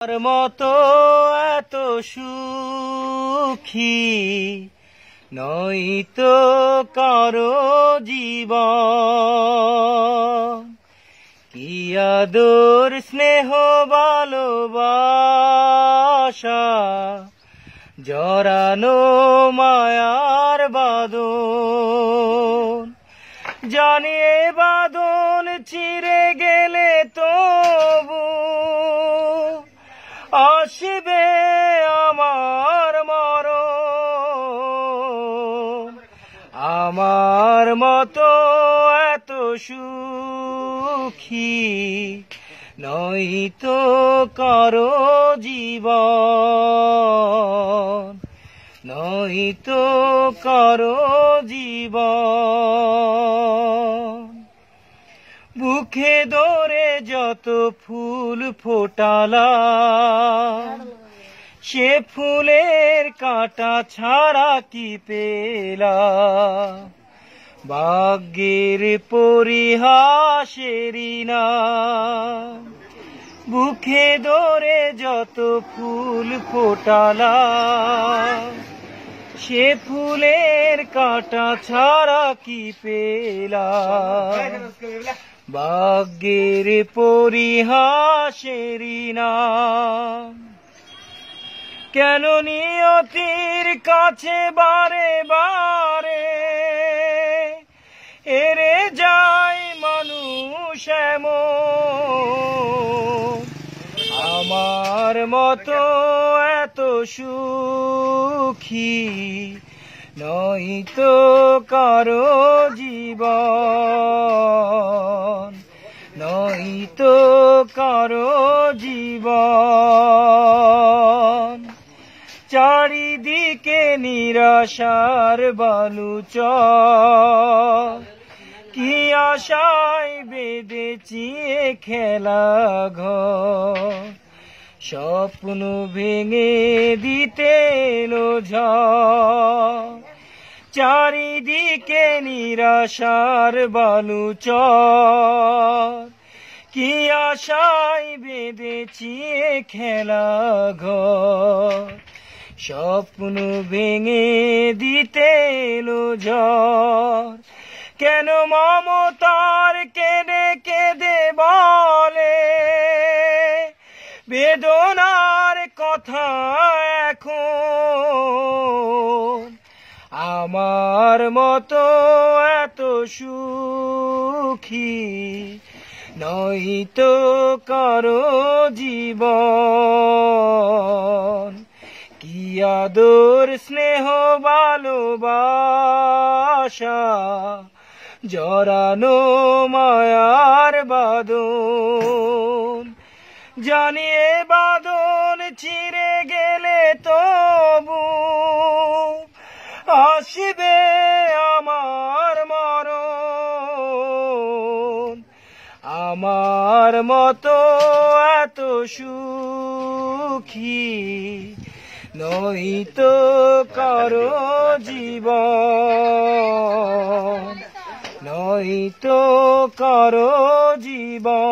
তার মতো এত সুখী নই নয়তো কারও জীবন। কি আদর, স্নেহ, ভালোবাসা জরানো মায়ার বাদন জানিয়ে বাদন চিরে গেলে আসবে আমার মরণ। আমার মতো এত সুখী নয়তো কারও জীবন। তো কারও জীবন। বুকে দরে যত ফুল ফোটালা, সে ফুলের কাঁটা ছাড়া কি পেলা? ভাগ্যের পরিহাসেরই না বুকে দরে যত ফুল ফোটালা, সে ফুলের কাঁটা ছাড়া কি পেলা? ভাগ্যের পরিহাসেরই না কেন নিয়তির কাছে বারে বারে এরে যায় মানুষ আমার মতো এত সুখী নয়তো কারও জীবন। নয়তো কারও জীবন। চারিদিকে নিরাশার বালুচ কি আশায় বেঁধেছি খেলা ঘর। স্বপ্ন ভেঙে দিতে চারিদিকে নিরাশার বালুচ কি আশায় বেঁধেছি খেলা ঘর? স্বপ্ন ভেঙে দিতে এলো ঝড় কেন মমতার কেঁদে কেঁদে বলে? বেদনার কথা এখন। আমার মতো এত সুখী নয়তো কারও জীবন। কি আদর স্নেহ ভালোবাসা জরানো মায়ার বাদন জানিয়ে বাদন চিরে গেলে আমার মতো এত সুখী নই তো কারও নই তো কারও জীবন।